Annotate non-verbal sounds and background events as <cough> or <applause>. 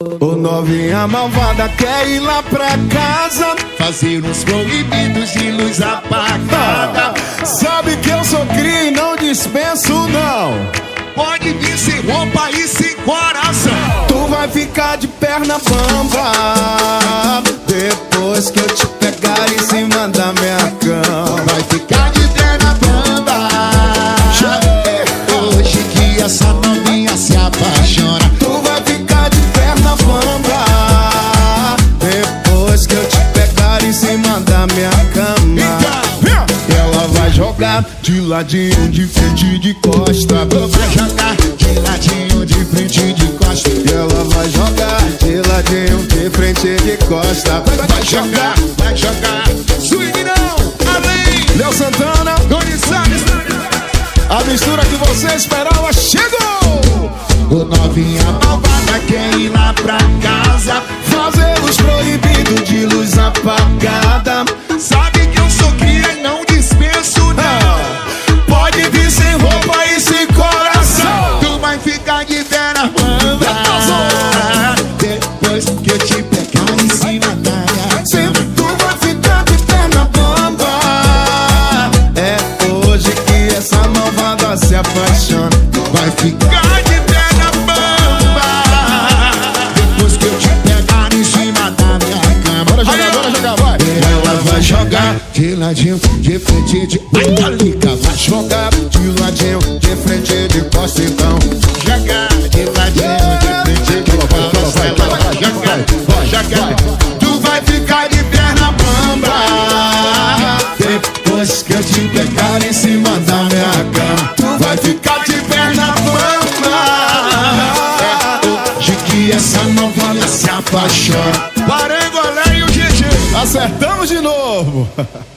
O novinha malvada quer ir lá pra casa? Fazer uns proibidos de luz apagada. Sabe que eu sou cria e não dispenso não. Pode vir sem roupa e sem coração. Tu vai ficar de perna bamba. Depois que eu te pegar em cima da minha jogar de ladinho, de frente, de costa. Vai jogar. De ladinho, de frente, de costa. E ela vai jogar. De ladinho, de frente, de costa. Vai jogar, vai jogar. Swing não, além Léo Santana, Salles. A mistura que você esperava chegou apaixona Vai ficar de perna bamba. Depois que eu te pegar em cima da minha cama. Bora jogar, bora jogar, vai. Ela vai jogar de ladinho, de frente, de Italica Vai jogar De ladinho, de frente, de costa então. Jogar de ladinho, de frente, de costa Ela vai jogar, vai jogar Tu vai ficar de perna bamba. Depois que eu te apaixona Parangolé e o GG Acertamos de novo <laughs>